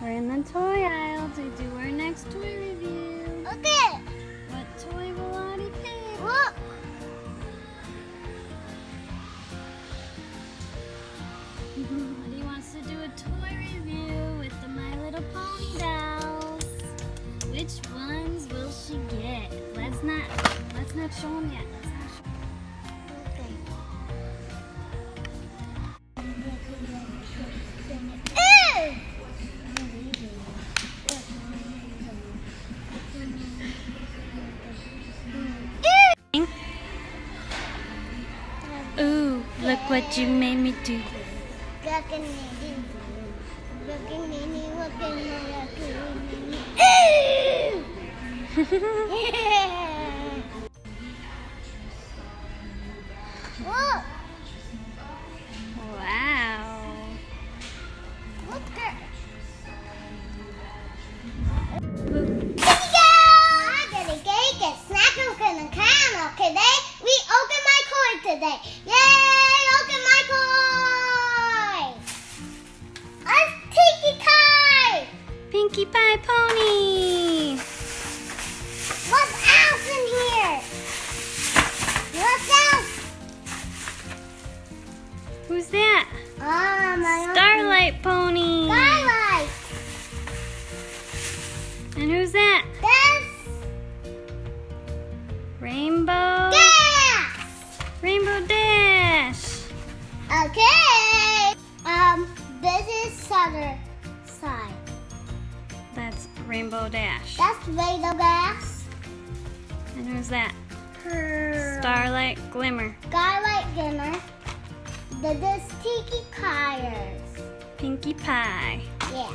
We're in the toy aisle to do our next toy review. Okay, What toy will Audie pick? look. Audie wants to do a toy review with the My Little Pony dolls. Which ones will she get? Let's not let's not show them yet. What you made me do. Looking And who's that? This Rainbow. Dash. Rainbow Dash. Okay. Um, this is other side. That's Rainbow Dash. That's Rainbow Dash. And who's that? Her Starlight Glimmer. Starlight Glimmer. The this tiki tires. Pinkie Pie. Yeah.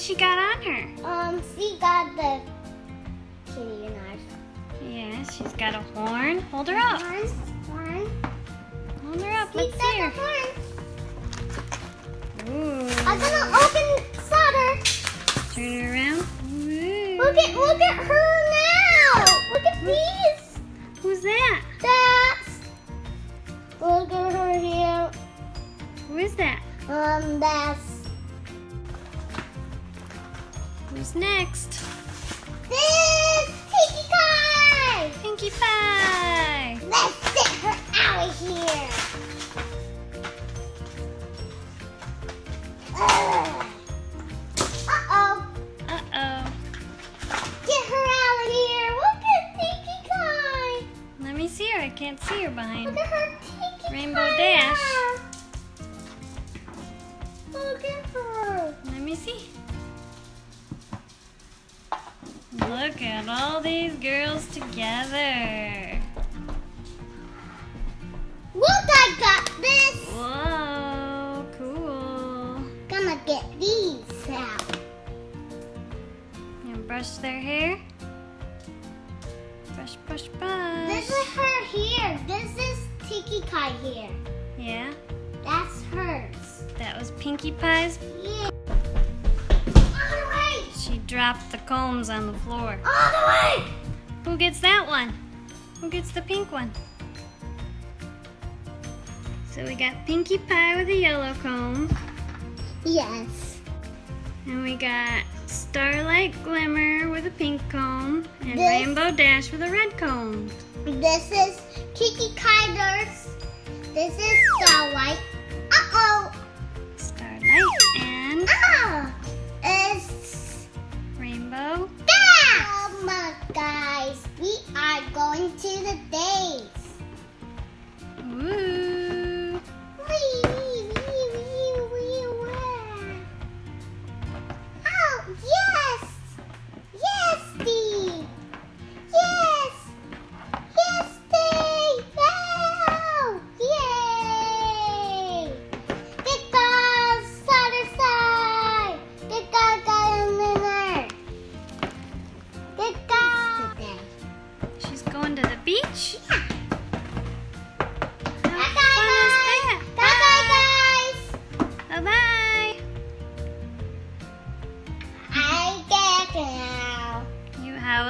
Yeah. What's what's she got on her? Um, she got the kitty and ours. Yeah, she's got a horn. Hold her up. One, one. Hold her up. She Let's see her. horn. Ooh. I'm gonna open solder. Turn her around. Ooh. Look at look at her now. Look at these. Who's that? That's. Look at her here. Who is that? Um, that's. Who's next? This Tiki Kai. Pinkie Pie. Let's get her out of here. Ugh. Uh-oh. Uh-oh. Get her out of here. Look at Tiki Kai. Let me see her. I can't see her behind. Look at her Rainbow Dash. Look at her. Let me see. Look at all these girls together. Look, I got this. Whoa, cool. Gonna get these out. And brush their hair. Brush, brush, brush. This is her here. This is Tiki Kai here. Yeah, That's hers. that was Pinkie Pie's. Dropped the combs on the floor. All the way. Who gets that one? Who gets the pink one? So we got Pinkie Pie with a yellow comb. Yes. And we got Starlight Glimmer with a pink comb. And This- Rainbow Dash with a red comb. This is Kiki Kai's. This is Starlight. Uh-oh. Starlight and Ah. It's Rainbow. Oh my guys, we are going to the days.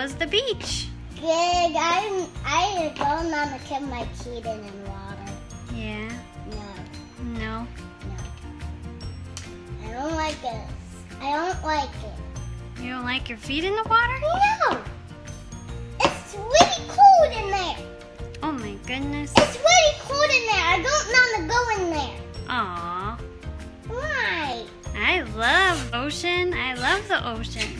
Was the beach? Good. I I don't want to keep my kid in the water. Yeah. No, No. no. I don't like it. I don't like it. You don't like your feet in the water? No. It's really cold in there. Oh my goodness. It's really cold in there. I don't want to go in there. Aw. Why? I love ocean. I love the ocean.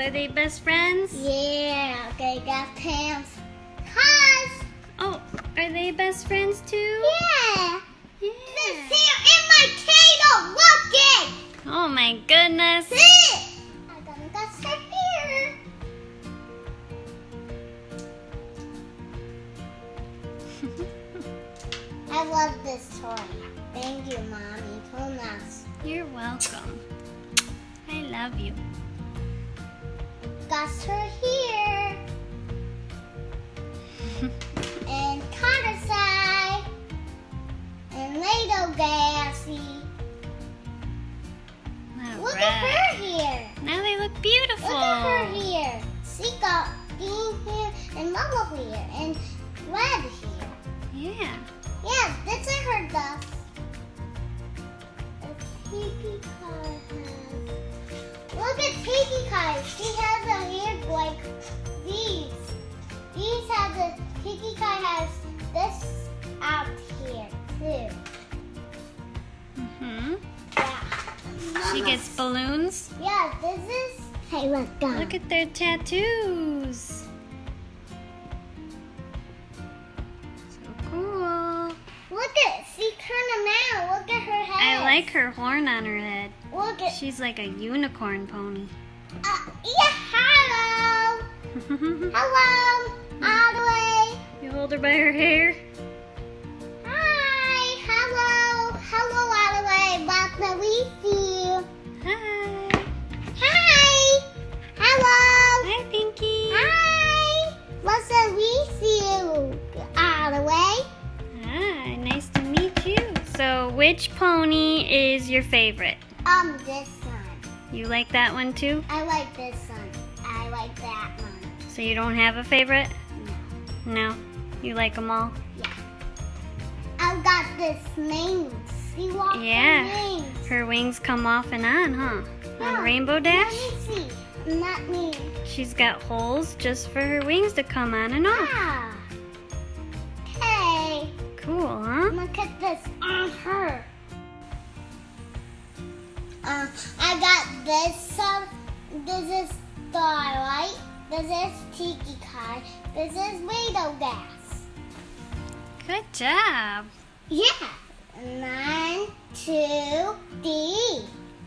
Are they best friends? Yeah. Okay, got pants. Cause. Oh, are they best friends too? Yeah. Yeah. This here in my cradle. Look it. Oh my goodness. See? I'm gonna go sit here. I love this toy. Thank you, mommy. Nice. You're welcome. I love you. Got her here. and Carterside. And Lado Gassy. All Look right. at her here. Now they look beautiful. Look at her here. She got green here and yellow here and red here. Yeah. Yeah, this is her dust. The Tiki has. Look at Tiki car. Have the has this out here too. hmm Yeah. She gets balloons. Yeah, this is. Hey, let's go. Look at their tattoos. So cool. Look at. She turned around. Look at her head. I like her horn on her head. Look at. She's like a unicorn pony. Uh, yeah. Hello. Hello. All her by her hair. Hi, hello, hello, Adelaide. Welcome to see you. Hi. Hi, hello, Hi, Pinky. hi. Welcome to see you, Adelaide. Hi, nice to meet you. So, which pony is your favorite? Um, this one. You like that one too? I like this one. I like that one. So you don't have a favorite? No. No. You like them all? Yeah. I've got this wings. See what Yeah. wings? Her wings come off and on, huh? Yeah. On Rainbow Let Dash? me see. Not me. She's got holes just for her wings to come on and off. Ah. Hey. Cool, huh? I'm gonna put this on her. Um, I got this. Um, this is Starlight. This is Tiki Kai. This is Rado Gas. Good job. Yeah. One, two, three.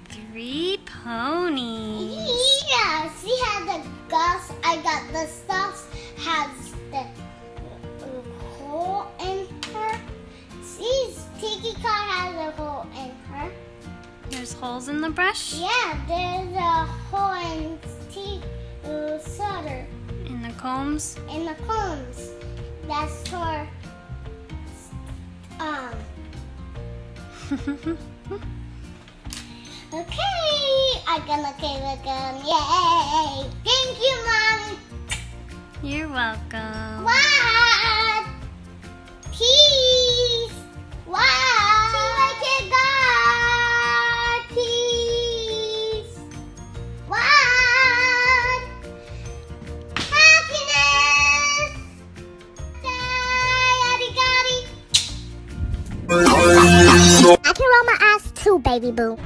Three ponies. Yeah. She has the gus. I got the stuff. Has the hole in her. She's Tiki Kai has a hole in her. There's holes in the brush? Yeah, there's a hole in T uh, solder In the combs? in the combs. That's for um. Okay, I'm gonna give again. Yay! Thank you, Mom. You're welcome. What? Baby boo.